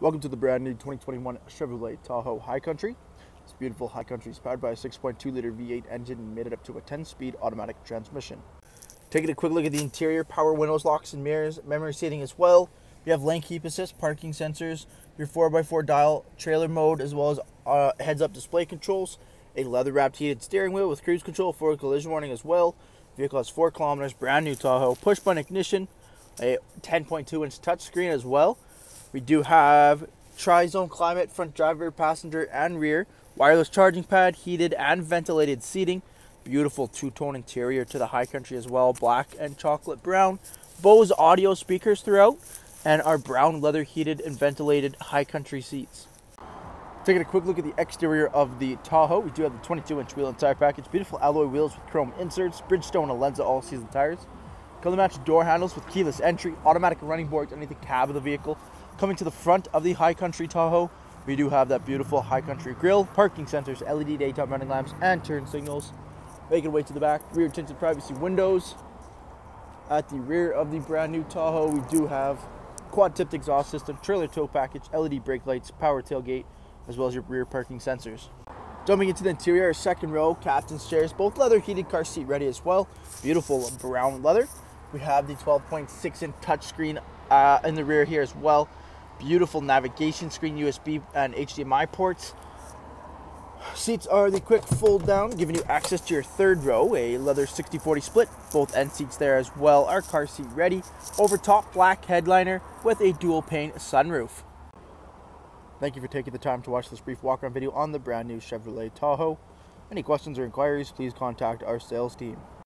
Welcome to the brand new 2021 Chevrolet Tahoe High Country. This beautiful High Country is powered by a 6.2 liter V8 engine and made it up to a 10 speed automatic transmission. Taking a quick look at the interior, power windows, locks and mirrors, memory seating as well. We have lane keep assist, parking sensors, your 4x4 dial, trailer mode, as well as uh, heads up display controls, a leather wrapped heated steering wheel with cruise control, forward collision warning as well. Vehicle has 4 kilometers, brand new Tahoe, push button ignition, a 10.2 inch touchscreen as well. We do have tri-zone climate, front driver, passenger, and rear. Wireless charging pad, heated and ventilated seating. Beautiful two-tone interior to the high country as well, black and chocolate brown. Bose audio speakers throughout, and our brown leather heated and ventilated high country seats. Taking a quick look at the exterior of the Tahoe, we do have the 22-inch wheel and tire package. Beautiful alloy wheels with chrome inserts, Bridgestone Alenza all-season tires. Color matched door handles with keyless entry, automatic running boards underneath the cab of the vehicle. Coming to the front of the High Country Tahoe, we do have that beautiful High Country grille, parking sensors, LED daytime running lamps, and turn signals. Making our way to the back, rear tinted privacy windows. At the rear of the brand new Tahoe, we do have quad tipped exhaust system, trailer tow package, LED brake lights, power tailgate, as well as your rear parking sensors. Jumping into the interior, second row, captain's chairs, both leather heated car seat ready as well. Beautiful brown leather. We have the 12.6 inch touchscreen uh, in the rear here as well. Beautiful navigation screen, USB and HDMI ports. Seats are the quick fold down, giving you access to your third row, a leather 60-40 split, both end seats there as well, our car seat ready. Over top, black headliner with a dual pane sunroof. Thank you for taking the time to watch this brief walk-around video on the brand new Chevrolet Tahoe. Any questions or inquiries, please contact our sales team.